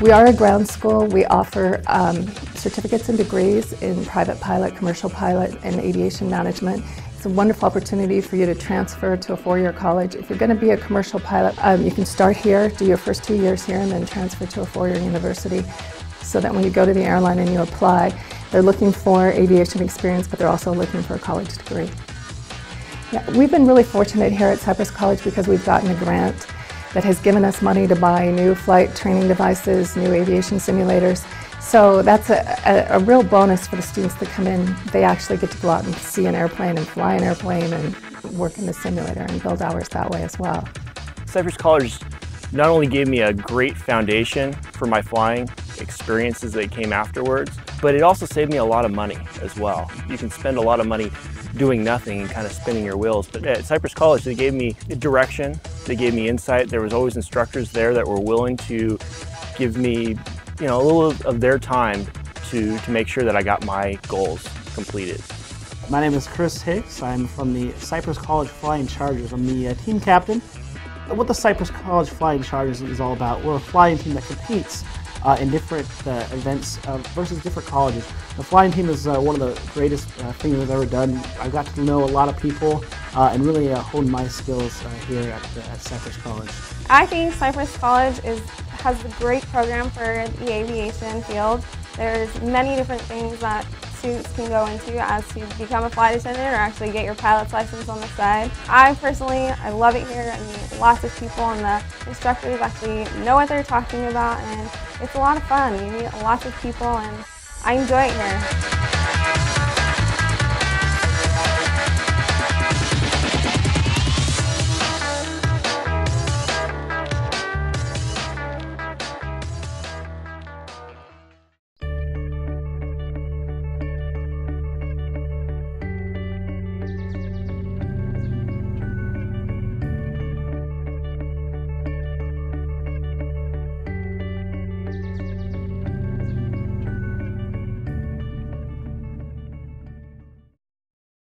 We are a ground school. We offer um, certificates and degrees in private pilot, commercial pilot, and aviation management. It's a wonderful opportunity for you to transfer to a four-year college. If you're going to be a commercial pilot, um, you can start here, do your first two years here, and then transfer to a four-year university so that when you go to the airline and you apply, they're looking for aviation experience, but they're also looking for a college degree. Yeah, we've been really fortunate here at Cypress College because we've gotten a grant that has given us money to buy new flight training devices, new aviation simulators, so that's a, a, a, real bonus for the students that come in. They actually get to go out and see an airplane and fly an airplane and work in the simulator and build hours that way as well. Cypress College not only gave me a great foundation for my flying experiences that came afterwards, but it also saved me a lot of money as well. You can spend a lot of money doing nothing and kind of spinning your wheels. But at Cypress College, they gave me direction, they gave me insight. There was always instructors there that were willing to give me you know, a little of their time to, to make sure that I got my goals completed. My name is Chris Hicks. I'm from the Cypress College Flying Chargers. I'm the uh, team captain. What the Cypress College Flying Chargers is all about, we're a flying team that competes uh, in different uh, events uh, versus different colleges. The flying team is uh, one of the greatest uh, things I've ever done. I've got to know a lot of people Uh, and really uh, hone my skills uh, here at, at Cypress College. I think Cypress College is has a great program for the aviation field. There's many different things that students can go into as to become a flight attendant or actually get your pilot's license on the side. I personally, I love it here. I mean, lots of people and the instructors actually know what they're talking about and it's a lot of fun. You meet lots of people and I enjoy it here.